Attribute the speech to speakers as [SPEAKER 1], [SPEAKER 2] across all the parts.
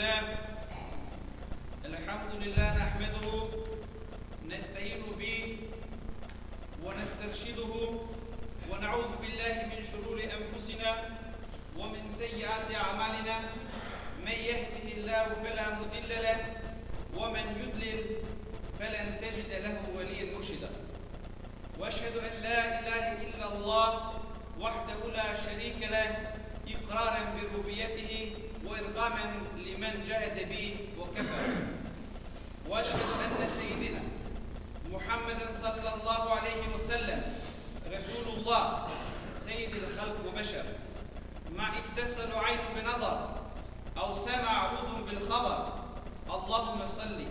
[SPEAKER 1] لله. الحمد لله نحمده نستعين به ونسترشده ونعوذ بالله من شرور أنفسنا ومن سيئات أعمالنا. من يهده الله فلا مضل له ومن يضلل فلن تجد له وليا مرشدا. وأشهد أن لا إله إلا الله وحده لا شريك له إقرارا بربوبيته وإرغاما لمن جاهد به وكفر. واشهد أن سيدنا محمدا صلى الله عليه وسلم رسول الله سيد الخلق وبشر. ما اتصل عين بنظر أو سمع عود بالخبر اللهم صل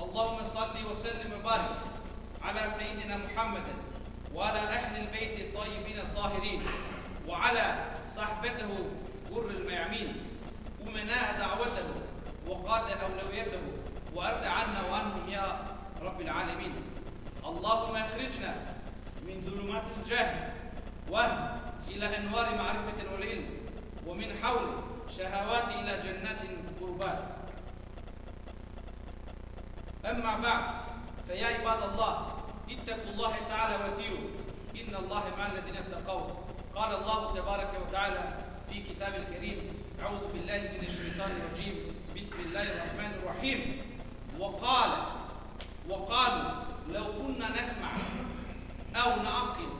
[SPEAKER 1] اللهم صل وسلم وبارك على سيدنا محمد وعلى أهل البيت الطيبين الطاهرين وعلى صحبته غر الميامين. امناء دعوته وقاد أولويته وارض عنا وعنهم يا رب العالمين. اللهم أخرجنا من ظلمات الجهل وهم إلى أنوار معرفة والعلم ومن حول شهوات إلى جنات قربات أما بعد فيا عباد الله اتقوا الله تعالى واتقوا إن الله مع الذين اتقوا. قال الله تبارك وتعالى في كتاب الكريم أعوذ بالله من الشيطان الرجيم. بسم الله الرحمن الرحيم. وقال وقالوا لو كنا نسمع أو نعقل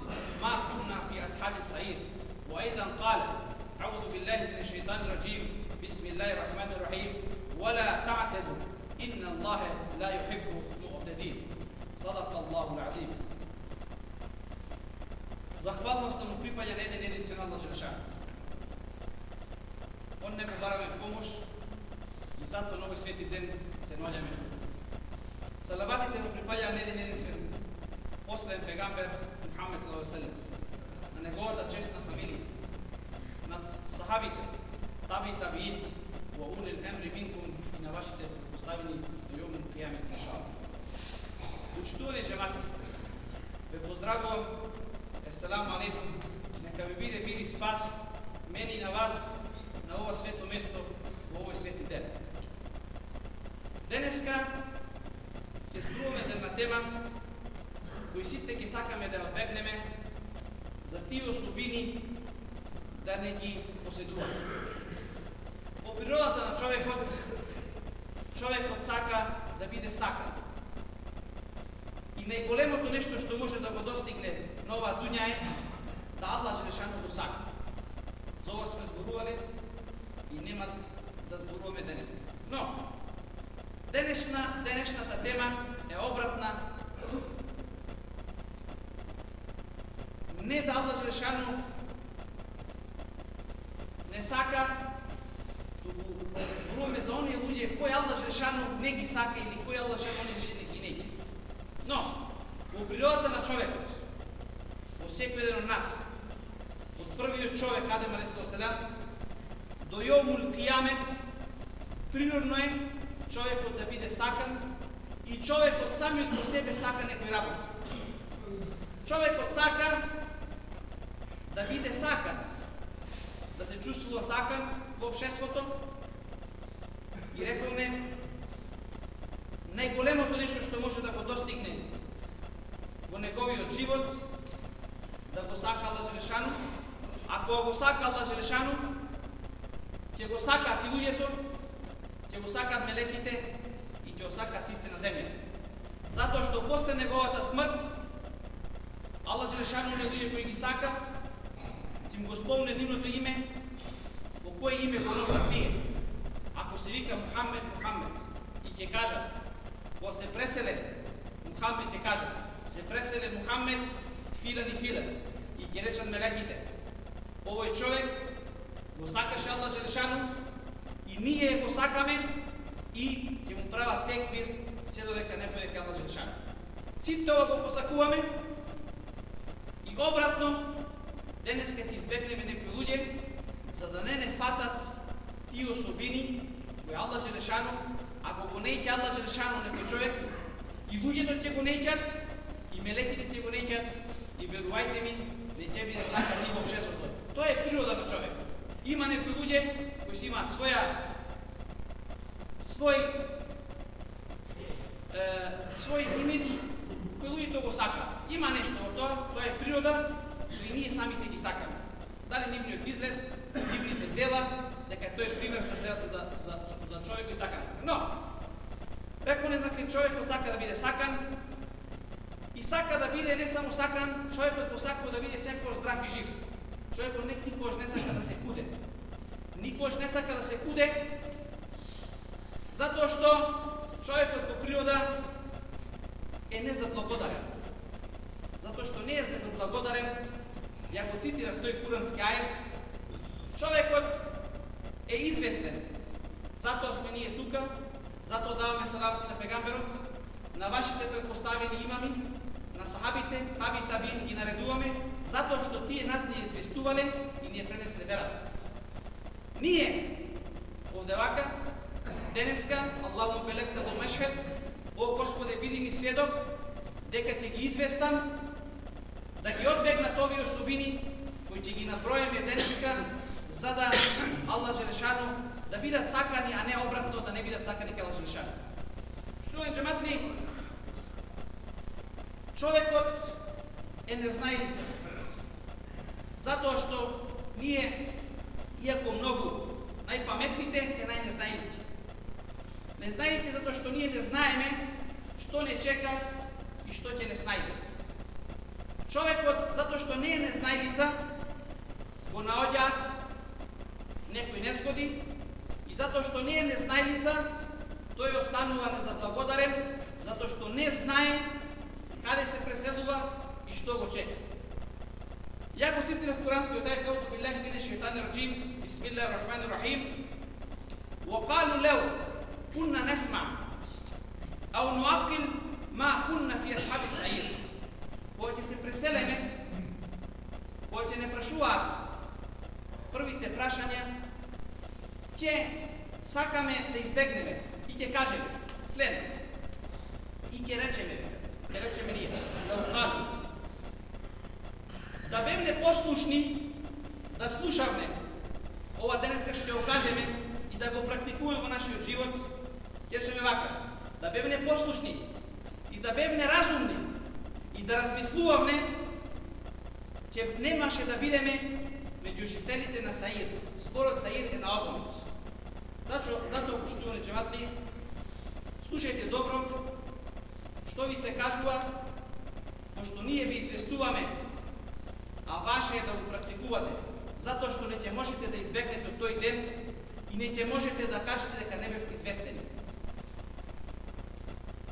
[SPEAKER 1] ما كنا في أصحاب السعير. وأيضا قال أعوذ بالله من الشيطان الرجيم. بسم الله الرحمن الرحيم. ولا تعتدوا إن الله لا يحب المعتدين. صدق الله العظيم. Zahvalnost mu pripada jedin jedinstven Allah Želešanu. Он не бараме помош и затоа нови свети ден се наоѓаме. Салаватите му припаѓаа на еден единствен последен пегамбер Мухамед саллаллаху алейхи на неговата честна фамилија, над сахабите, таби табиин, во унил емри минкум и на вашите поставени до јомен кијамет иншалла. Учитувани жемати, ве поздравувам, еселаму алейкум, нека ви биде мир и спас, мене и на вас, на ова свето место, во овој свети ден. Денеска ќе зборуваме за една тема кој сите ќе сакаме да одбегнеме, за тие особини да не ги поседуваме. По природата на човекот, човекот сака да биде сакан. И најголемото нешто што може да го достигне на оваа дуња е да Аллах Желешану го сака. За ова сме зборувале и немат да зборуваме денес. Но, денешна, денешната тема е обратна. Не да Аллах Желешану не сака да зборуваме за оние луѓе кои Аллах Желешану не ги сака или кои Аллах Желешану оние луѓе не ги неќи. Но, во природата на човекот, во секој еден од нас, од првиот човек Адем алейхиссалам до јомул кијамет, природно е човекот да биде сакан и човекот самиот по себе сака некој работ. Човекот сака да биде сакан, да се чувствува сакан во обшеството и рековме најголемото нешто што може да го достигне во неговиот живот да го сака Аллах Желешану ако го сака Аллах Желешану ќе го сакаат и луѓето ќе го сакаат мелеките и ќе го сакаат сите на земја затоа што после неговата смрт Аллах Желешану не луѓе кои ги сака ќе го спомне нивното име во кое име го носат тие. Ако се вика Мухаммед, Мухаммед, и ќе кажат, кога се преселе, Мухаммед ќе кажат, се преселе Мухаммед, филан и филан, и ќе речат мелеките, овој човек го сакаше да Аллах Желешану, и ние го сакаме, и ќе му прават теквир се додека не биде кај Аллах да Желешану. Сите ова го посакуваме, и обратно, денес ќе избегнеме некои луѓе, за да не не фатат тие особини кои Аллах Желешану, да ако го неќа Аллах Желешану некој човек, и луѓето ќе го неќат, и мелеките ќе го неќат, и верувајте ми, не ќе биде сакан ни во обществото. Тоа е природа на човек. Има некои луѓе кои што имаат своја свој е, свој имидж кој луѓето го сакаат. Има нешто од тоа, тоа е природа, кој ние самите ги сакаме. Дали нивниот излет, нивните дела, дека тој е пример за, за, за, за човек и така. Но, Реко не знаке човекот сака да биде сакан и сака да биде не само сакан, човекот посакува да биде секој здрав и жив. Човекот не да никогаш не сака да се куде. Никогаш не сака да се куде, затоа што човекот по природа е незаблагодарен. Затоа што не е незаблагодарен, ја го цитирам тој курански ајет, човекот е известен. Затоа сме ние тука, Затоа даваме салавати на пегамберот, на вашите предпоставени имами, на сахабите, таби табин ги наредуваме, затоа што тие нас не известувале и не пренесле верата. Ние, овде вака, денеска, Аллаху белекта да за мешхет, о Господе, биди ми сведок, дека ќе ги известам, да ги одбегнат овие особини, кои ќе ги наброеме денеска, за да Аллах Желешану да бидат цакани, а не обратно да не бидат сакани кај Што е джематли, човекот е незнајлица. Затоа што ние, иако многу најпаметните, се најнезнајлици. Незнајлици затоа што ние не знаеме што не чека и што ќе не снајде. Човекот, затоа што не е незнајлица, го наоѓаат некои незгоди, затоа што не е незнајлица, тој останува незаблагодарен, затоа што не знае каде се преселува и што го чека. Ја го цитирав Куранскиот ајет каото биллахи мине шејтани раджим, бисмиллахи рахмани рахим, وقالوا لو كنا نسمع أو نعقل ما كنا في أصحاب السعير кога ќе се преселеме, кога ќе не прашуваат првите прашања, ќе сакаме да избегнеме и ќе кажеме следно. И ќе речеме, ќе речеме ние, да укаду. Послушни, да слушавме ова денеска што ќе го кажеме и да го практикуваме во нашиот живот, ќе речеме вака. Да бевне послушни и да бевне разумни и да размислуваме, ќе немаше да бидеме меѓу жителите на Саир. Спорот Саир е на Одомот. Зато, затоа, почитувани джематли, слушајте добро што ви се кажува, пошто ние ви известуваме, а ваше е да го практикувате, затоа што не ќе можете да избегнете тој ден и не ќе можете да кажете дека не бевте известени.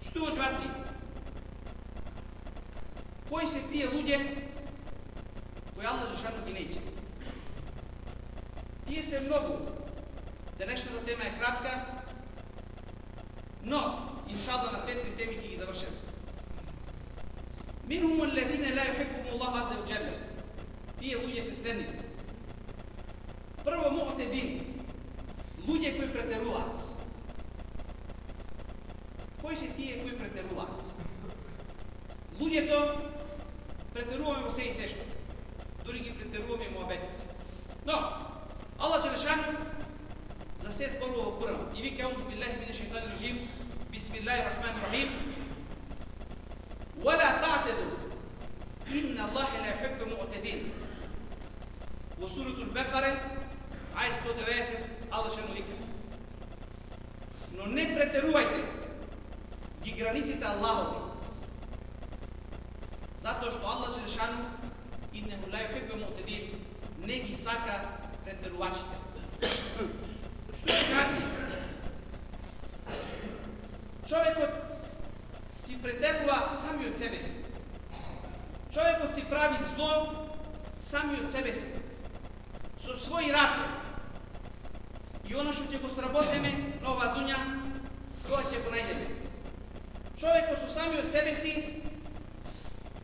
[SPEAKER 1] Што джематли? Кои се тие луѓе кои Аллах Жешану ги неќе? Тие се многу, Денешната тема е кратка, но, иншалла, на петри теми ќе ги завршам. Минхум аллазина ла юхиббухум Аллах азza wa Ti je se srednik. Prvo mohte din. Ljudje koji preteruvac. Koji se ti koji preteruvac? Ljudje to preteruvamo se i sve što. Dori gi preteruvamo obetiti. No, Allah će za sve zboru ovo kuram. I vi kao uzbillahi mine šeitanir rajim. Bismillahirrahmanirrahim. Vela ta'tedu. Inna Allahe la hibbe mu'tedinu. Во сурatu Бекаре, ај 190, Аллах шену вика. Но не претерувајте ги границите Аллахови. Затоа што Аллах Желешану иннеху ла юхиббу муътедин не ги сака претерувачите. Што значи? Човекот си претерува сами од себе си. Човекот си прави зло сами од себе си. Со своји раце. И оно што ќе го сработеме на оваа дуња, тоа ќе го најдеме. Човекот со самиот себе си,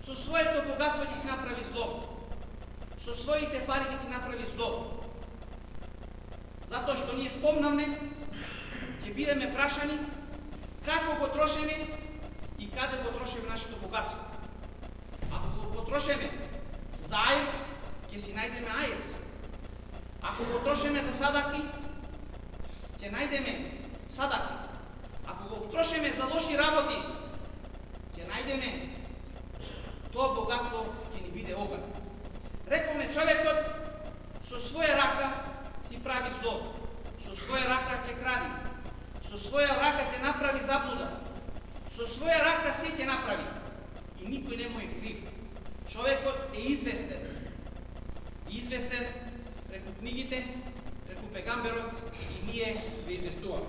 [SPEAKER 1] со своето богатство ќе си направи зло. Со своите пари ќе си направи зло Затоа што ние спомнавме, ќе бидеме прашани како го трошеме и каде го трошеме нашето богатство. Ако го потрошеме за ајр, ќе си најдеме ајр. Ако го трошеме за садаки, ќе најдеме садаки. ако го трошеме за лоши работи, ќе најдеме тоа богатство ќе ни биде оган. Рековме човекот со своја рака си прави зло, со своја рака ќе кради, со своја рака ќе направи заблуда, со своја рака се ќе направи и никој не му е крив. Човекот е известен. Известен преку книгите, преку пегамберот и ние ве известуваме.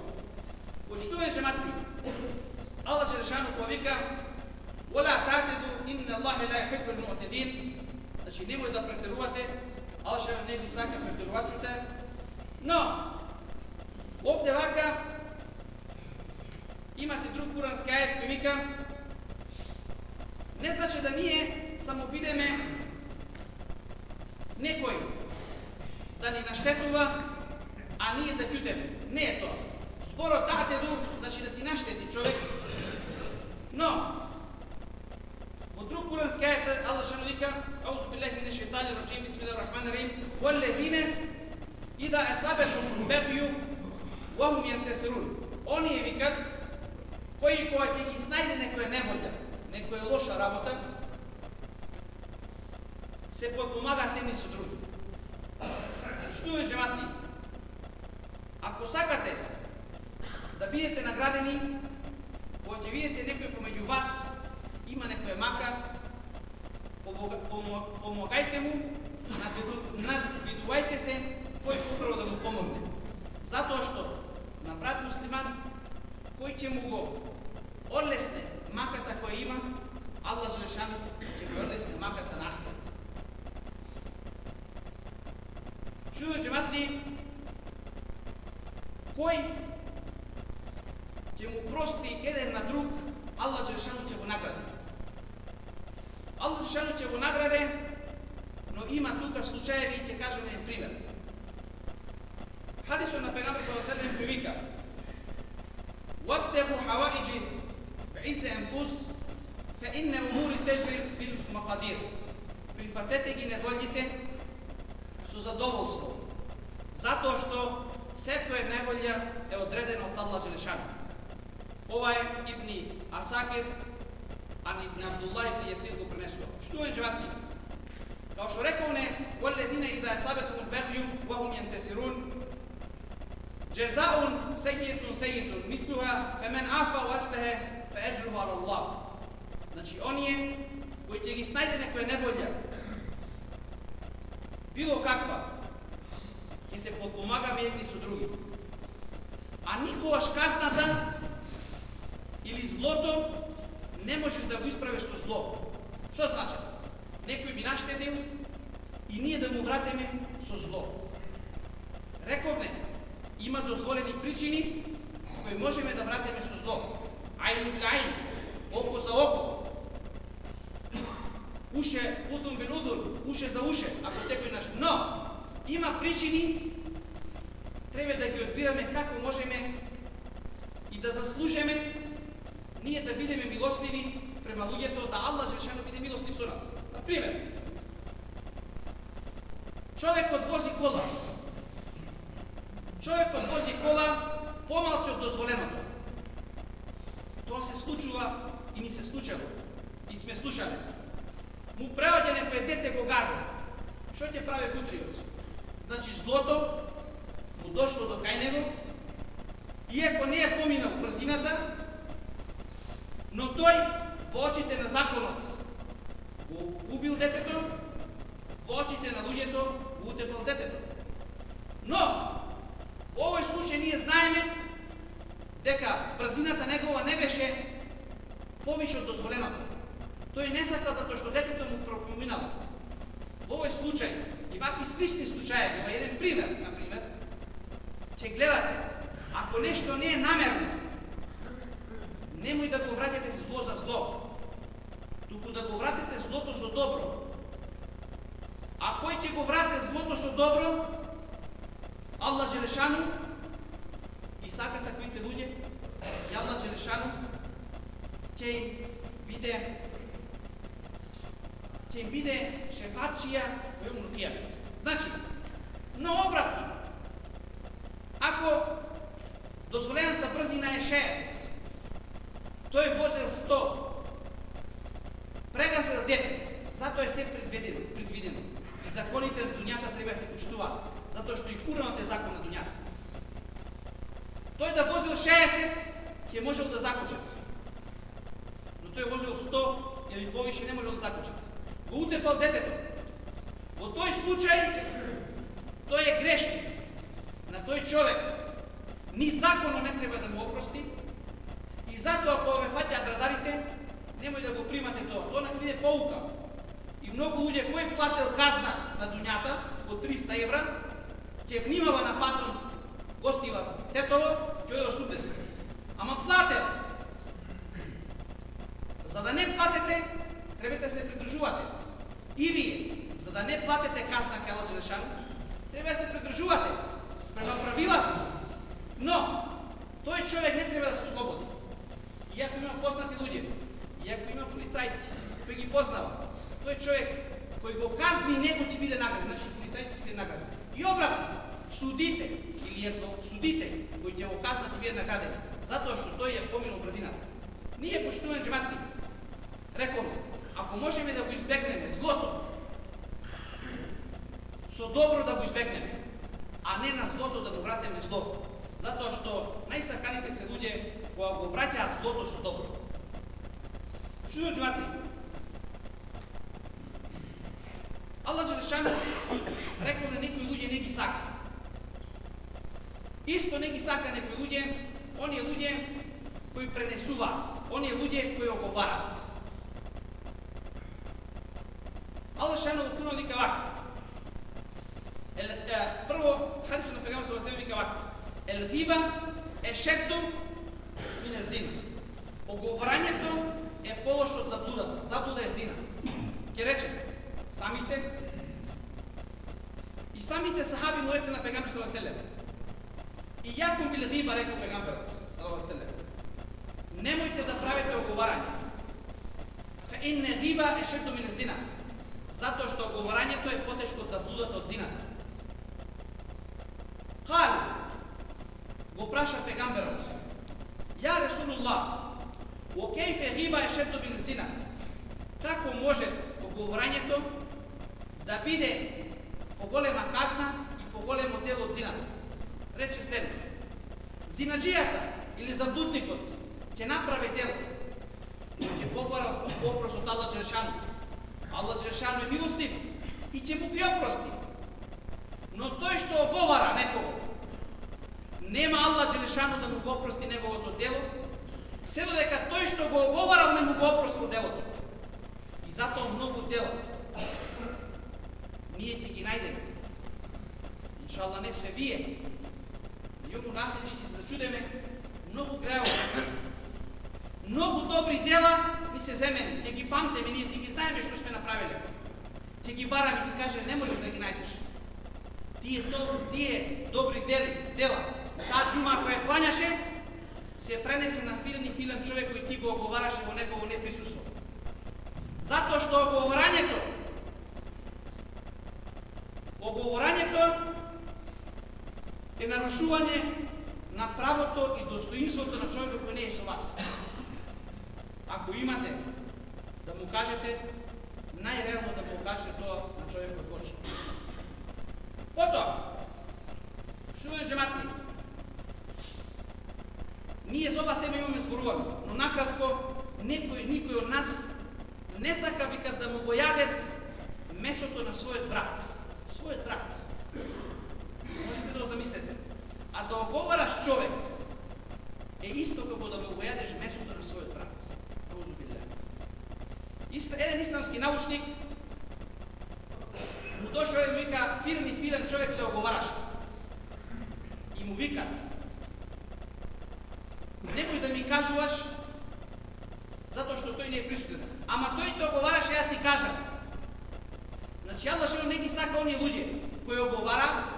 [SPEAKER 1] Почитуваме джематни, Аллах Желешану кога вика ولا تعتدوا إن الله لا يحب المعتدين Значи немој да претерувате, Аллах не ги сака претерувачите, но овде вака имате друг курански ајет кој вика не значи да ние само бидеме некој да ни наштетува, а ние да чутеме. Не е тоа. Спорот татеду, значи да ти наштети човек. Но, во друг курански ајет Аллах шану вика: "Аузу биллахи минеш шейтани раджим, вине, и рахим, валлезина ида асабатум багју ми хум Они Оние викат кои кога ќе ги снајде некоја неволја, некоја лоша работа, се подпомагат едни со други. Што е джематли? Ако сакате да бидете наградени, кога да ќе видите некој помеѓу вас има некоја мака, помогајте му, надвидувајте се кој поправо да му помогне. Затоа што на брат муслиман кој ќе му го одлесне маката која има, Аллах Желешану ќе го одлесне маката на Ахмет. Чуја джематли, кој ќе му прости еден на друг, Аллах Желешану ќе го награди. Аллах Желешану ќе го награде, но има тука случаеви и ќе кажеме един пример. Хадисот на Пегамбер саллаллаху алейхи ва саллем вика: "Ваттегу хаваиджи بعز أنفس فإن أمور تجري بالمقادير прифатете ги неволјите со задоволство, затоа што секоја неволја е одредена од Аллах Джелешан. Ова е Ибни Асакир, а Ибни Абдулла Ибни Јесир го пренесува. Што е джаватли? Као што рековне, وَالَّذِينَ إِذَا أَصَابَتْهُمُ الْبَغْيُ وَهُمْ يَنْتَصِرُونَ جزاء سيئة سيئة مثلها فمن عفا وأصلح فأجره على الله Значи, оние кои ќе ги снајде некоја неволја, било каква, ќе се подпомагаме едни со други. А никогаш казната или злото не можеш да го исправиш со зло. Што значи? Некој би наштедил и ние да му вратиме со зло. Рековне, има дозволени причини кои можеме да вратиме со зло. Ајн бил ајн, око за око. Уше, удун бил удун, уше за уше, ако текој наш. Но, има причини, треба да ги одбираме како можеме и да заслужеме ние да бидеме милостливи спрема луѓето, да Аллах Желешану биде милостив со нас. Например, човекот вози кола, човекот вози кола помалку од дозволеното. Тоа се случува и ни се случало. И сме слушале. Му преоѓа некој дете го газа. Што ќе прави кутриот? Значи злото му дошло до кај него, иако не е поминал брзината, но тој во очите на законот го убил детето, во очите на луѓето го утепал детето. Но Во овој случај ние знаеме дека брзината негова не беше повише од дозволеното. Тој не сака затоа што детето му пропоминало. Во овој случај и вакви слични случаи, ова еден пример, на пример, ќе гледате, ако нешто не е намерно, немој да го вратите зло за зло, туку да го вратите злото со добро. А кој ќе го врате злото со добро, Аллах Желешану и сака таквите луѓе и Аллах Желешану ќе им биде ќе им биде шефатчија во јомну кијамет. Значи, но обратно, ако дозволената брзина е 60, Тој возел 100. Прегазил дете. Затоа е се предвидено, предвидено. И законите на дуњата треба да се почитуваат, затоа што и Куранот е закон на дуњата. Тој да возил 60, ќе можел да закочат. Но тој возил 100 или повише не можел да закочат. Го утепал детето. Во тој случај, тој е грешник. На тој човек ни законо не треба да му опрости, и затоа ако ве фаќаат радарите, немој да го примате тоа. Тоа не биде поука. И многу луѓе кој платил казна на дуњата од 300 евра, ќе внимава на патон гостива тетово, ќе оде 80. Ама плател. За да не платите, треба да се придржувате. И вие, за да не платите казна кај Джелешан, треба да се придржувате спрема правилата. Но, тој човек не треба да се слободи. Иако има познати луѓе, иако има полицајци, кои ги познава, тој човек кој го казни него ќе биде награда, значи полицајци ќе биде награда. И обратно, судите или ако судите кои ќе го казнат ќе биде награден, затоа што тој е поминал брзината. Ние поштувани джематни. рекоме, ако можеме да го избегнеме злото, со добро да го избегнеме, а не на злото да го вратиме зло. Затоа што најсаканите се луѓе кога го враќаат злото со добро. Што џематни? Аллах Джелешану рекол на некои луѓе не ги сака. Исто не ги сака некои луѓе, оние луѓе кои пренесуваат, оние луѓе кои оговараат. Аллах Шану го куно вика вака. Прво, хадису на пегамбар се вика вака. Ел гиба е шетто мине зина. Оговарањето е полошо од заблудата. Заблуда е зина. Ке рече, самите и самите сахаби му рекли на пегамбер саллаллаху алейхи И јаком бил гиба рекол пегамберот саллаллаху алейхи Немојте да правите оговарање. Фе инне гиба е шедду мине зина. Затоа што говорањето е потешко од заблудата од зината. Кали, го праша пегамберот, Ја Ресулуллах, во кејфе гиба е шето мине зина. Како может говорањето да биде поголема казна и поголемо дело од зината. Рече следно. Зинаджијата или заблудникот ќе направи дело, ќе побара опрос од Аллах Джелешану. Аллах Джелешану е милостив и ќе му ги опрости. Но тој што оговара некого, нема Аллах Джелешану да му го опрости неговото дело, се додека тој што го оговарал не му го опрости делото. И затоа многу дела ние ќе ги најдеме. Иншалла не се вие. Јому нафили ќе се зачудеме многу греови. Многу добри дела ни се земени, ќе ги памтеме, ние си ги знаеме што сме направиле. Ќе ги бараме, ќе каже не можеш да ги најдеш. Тие то, тие добри дели, дела, таа џума која кланяше, се пренесе на филен и филен човек кој ти го оговараше во негово неприсуство. Затоа што оговорањето Оговорањето е нарушување на правото и достоинството на човекот кој не е со вас. Ако имате да му кажете, најреално да му кажете тоа на човекот кој. Потоа, што е джематли? Ние за ова тема имаме зборувано, но накратко некој, никој од нас не сака вика да му го јадет месото на својот брат својот брат. Можете да го замислите. А да оговараш човек е исто како да му го јадеш месото на својот брат. Ист, еден исламски научник му дошол и вика фирен и филен човек да оговараш. И му викат Немој да ми кажуваш затоа што тој не е присутен. Ама тој те оговараше, ја ти кажа. Значи Аллах што не ги сака оние луѓе кои оговарат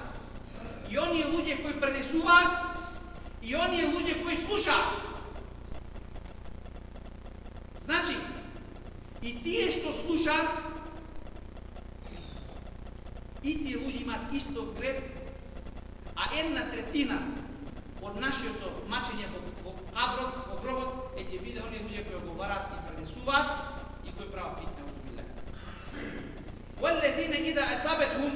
[SPEAKER 1] и оние луѓе кои пренесуваат и оние луѓе кои слушаат. Значи, и тие што слушаат, и тие луѓе имаат исто грев, а една третина од нашето мачење во, во каброт, во гробот, е ќе биде оние луѓе кои го варат и пренесуваат и кои прават фитне узбиле. والذين إذا أصابتهم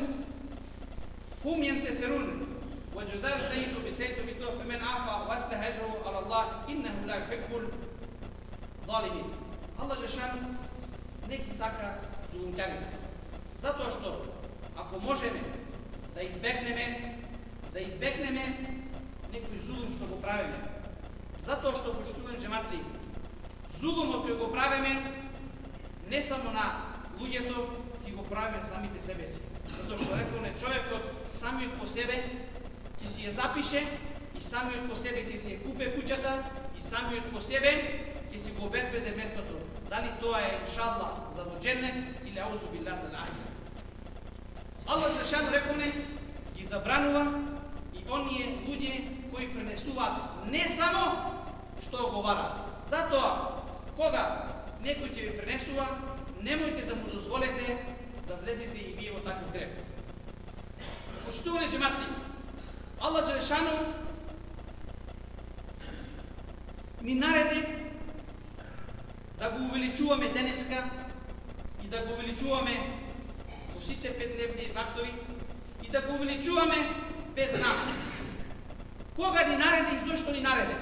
[SPEAKER 1] هم ينتصرون وجزاء السيد بسيد مثله فمن عفا وأصلح أجره على الله إنه لا يحب الظالمين. الله Жешан не ги сака зулумтяните. Затоа што ако можеме да избегнеме да избегнеме некој зулум што го правиме. Затоа што почитувам джематли, зулумот кој го правиме не само на луѓето, си го правиме самите себе си. Затоа што рекол не човекот самиот по себе ќе си ја запише и самиот по себе ќе си ја купе куќата и самиот по себе и си го обезбеде местото. Дали тоа е иншалла за во дженнет или аузу билла за ахирет. Аллах Желешан реконе ги забранува и оние луѓе кои пренесуваат не само што го варат. Затоа, кога некој ќе ви пренесува, немојте да му дозволете да влезете и вие во таков греб. Почитуване джематли, Аллах Джелешану ни нареди да го увеличуваме денеска и да го увеличуваме во сите петдневни вактови и да го увеличуваме без нас. Кога ни нареде и зошто ни нареде?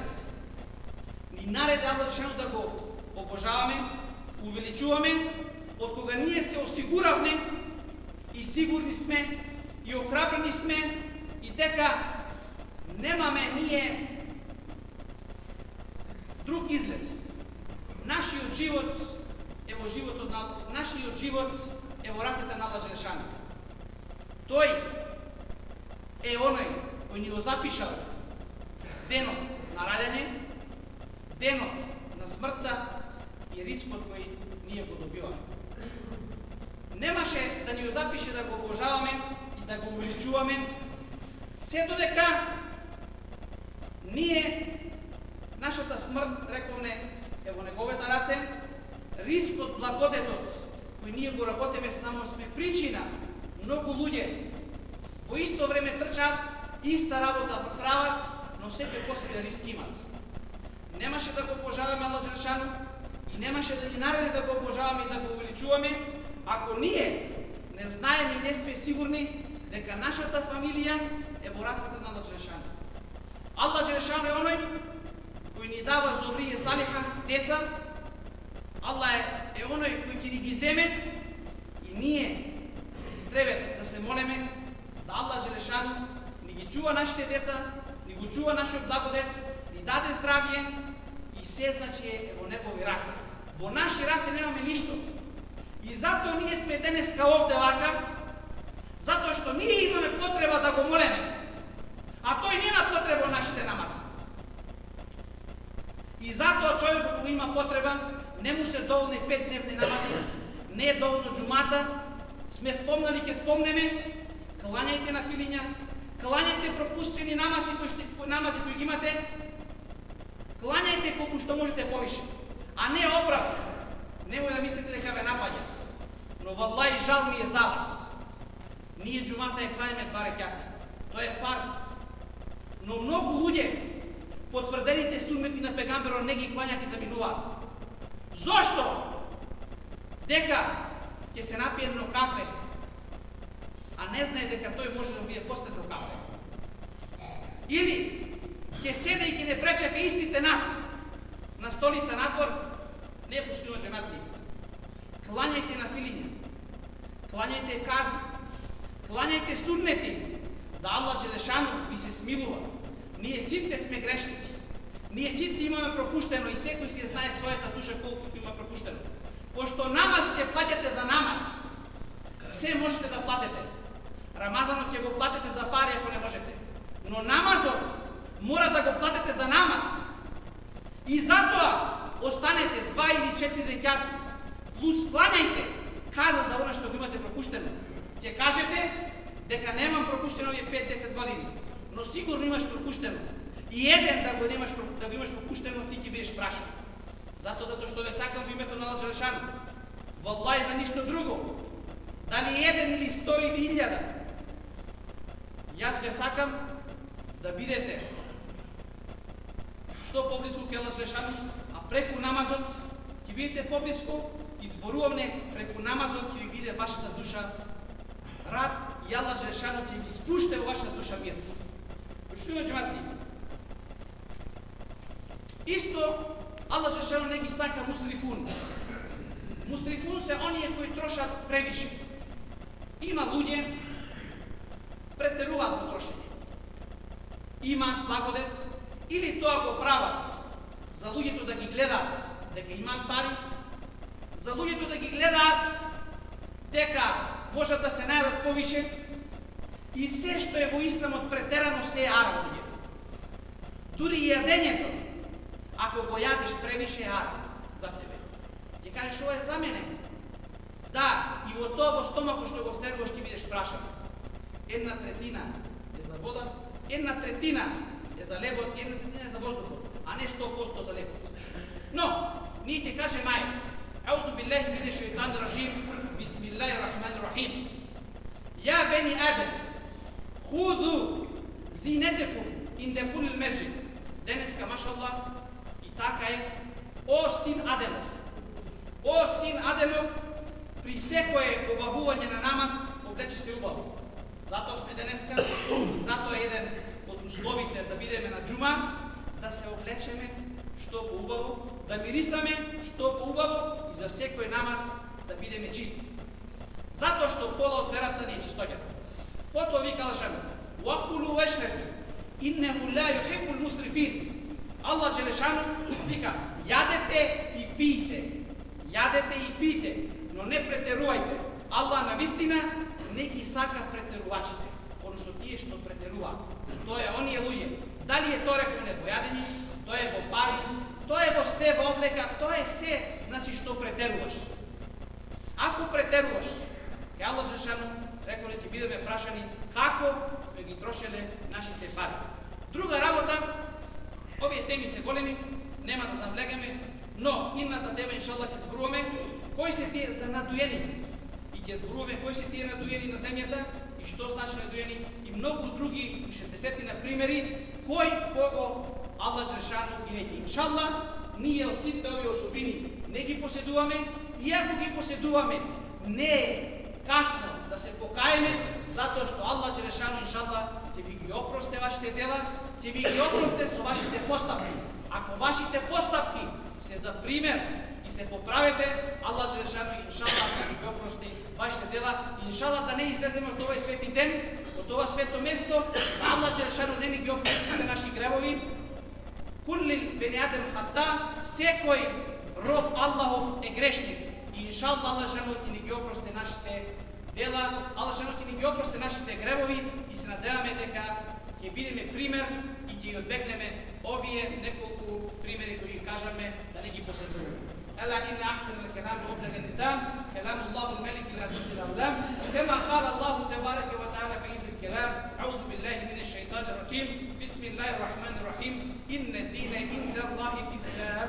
[SPEAKER 1] Ни нареде Аллах да го обожаваме, увеличуваме, од кога ние се осигуравме и сигурни сме и охрабрени сме и дека немаме ние друг излез. Нашиот живот е во животот на нашиот живот е во рацете на Аллах Тој е оној кој ни го запишал денот на раѓање, денот на смртта и рискот кој ние го добиваме. Немаше да ни го запише да го обожаваме и да го увеличуваме, се додека ние, нашата смрт, рековне, е во неговите раце, рискот, благодетот, кој ние го работеме само сме причина. Многу луѓе во исто време трчат, иста работа прават, но секој посебен риск имат. Немаше да го обожаваме Аллах Джелшану, и немаше да ни нареди да го обожаваме и да го увеличуваме, ако ние не знаеме и не сме сигурни дека нашата фамилија е во рацете на Аллах Желешан. Аллах Желешан е оној кој ни дава зуррие салиха, деца. Аллах е, е оној кој ќе ни ги земе и ние треба да се молеме да Аллах Желешану ни ги чува нашите деца, ни го чува нашиот благодет, ни даде здравје и се значи е во негови раце. Во наши раце немаме ништо. И затоа ние сме денеска овде вака, затоа што ние имаме потреба да го молеме, а тој нема потреба нашите намази. И затоа човек кој има потреба, не му се доволни пет дневни намази, не е доволно джумата, сме спомнали, ќе спомнеме, кланяјте на филиња, кланяјте пропустени намази кои, ще, намази кои ги имате, кланяјте колку што можете повише а не обратно. Немој да мислите дека ве напаѓа. Но валлај жал ми е за вас. Ние джумата е кланяме два рекјата. Тоа е фарс. Но многу луѓе потврдените сунети на пегамберот не ги клањат и заминуваат. Зошто? Дека ќе се напие едно кафе, а не знае дека тој може да биде последно кафе. Или ќе седе и ќе не пречека истите нас на столица надвор, не поштино джематли. Клањајте на филиња, клањајте кази, клањајте сурнети, да Аллах Желешану ви се смилува. Ние сите сме грешници. Ние сите имаме пропуштено и секој си знае својата душа колку има пропуштено. Пошто намаз ќе платите за намаз, се можете да платите. Рамазанот ќе го платите за пари ако не можете. Но намазот мора да го платите за намаз. И затоа останете два или четири декјати, плюс кланяјте, каза за она што го имате пропуштено. Ќе кажете дека немам пропуштено овие 5-10 години, но сигурно имаш пропуштено. И еден да го немаш да го имаш пропуштено, ти ќе бидеш прашан. Зато затоа што ве сакам во името на Аллах Желешану. Валлај за ништо друго. Дали еден или сто или илјада. Јас ве сакам да бидете што што поблиску ке Аллах а преку намазот ќе бидете поблиску и зборуваме преку намазот ќе ви биде вашата душа рад и Аллах Желешану ќе ви спуште во вашата душа мир. Почитуваме джематли. Исто Аллах Жешану не ги сака мусрифун. Мусрифун се оние кои трошат превише. Има луѓе претеруваат во трошење. Имаат благодет или тоа го прават за луѓето да ги гледаат дека имаат пари, за луѓето да ги гледаат дека можат да се најдат повише и се што е во исламот претерано се е арабоње. Дури и јадењето, ако го јадеш превише е араб за тебе. Ќе кажеш ова е за мене. Да, и во тоа во стомаку што го втеруваш ќе бидеш прашан. Една третина е за вода, една третина е за лебот, една третина е за воздухот, а не 100% за лебот. Но, ние ќе каже мајец. Аузу биллахи мине шојтан ражим, бисмиллахи рахмани рахим. Ја бени Адем, худу зинетекум инде меджид. Денеска, машаллах, и така е, о син Адемов, о син Адемов, при секое обавување на намаз, облечи се убаво. Затоа сме денеска, затоа е еден од условите да бидеме на джума, да се облечеме што поубаво, да мирисаме што поубаво и за секој намаз да бидеме чисти. Затоа што пола од верата не е чистоќата. Потоа вика Алшану, وَقُلُوا وَشْرَبُوا إِنَّهُ لَا يُحِبُّ الْمُسْرِفِينَ Аллах Джелешану вика, јадете и пиете, јадете и пиете, но не претерувајте. Аллах на вистина не ги сака претерувачите, оно што тие што претеруваат. Тоа е оние луѓе. Дали е тоа рекол непојадени, тоа е во пари, тоа е во све во облека, тоа е се, значи што претеруваш. Ако претеруваш, ке Аллах Желшану реколе ќе бидеме прашани како сме ги трошеле нашите пари. Друга работа, овие теми се големи, нема да навлегаме, но идната тема иншалла ќе зборуваме кои се тие за и ќе зборуваме кои се тие надуени на земјата и што значи надуени и многу други на примери кој кого Аллах Желшану ги неки. Иншалла, ние од сите овие особини не ги поседуваме иако ги поседуваме, не е касно да се покаеме, затоа што Аллах Желшану иншалла ќе ви ги опросте вашите дела, ќе ви ги опросте со вашите постапки. Ако вашите постапки се за пример и се поправете, Аллах Желешану иншалла ќе ви опрости вашите дела, иншалла да не излеземе од овој свети ден, од ова свето место, Аллах Желешану не ни ги опрости наши гревови. Кулли бенеадем хата, секој роб Аллахов е грешник. И иншалла Аллах Желешану ќе ни ги опрости нашите дела, Аллах Желешану ќе ни ги опрости нашите гревови и се надеваме дека ќе бидеме пример и ќе ги одбегнеме овие неколку примери кои ги кажаме да не ги посетуваме. ألا إن أحسن الكلام وأبلغ الندام كلام الله الملك العزيز الأولام كما قال الله تبارك وتعالى في إذن الكلام أعوذ بالله من الشيطان الرجيم بسم الله الرحمن الرحيم إن الدين عند الله الإسلام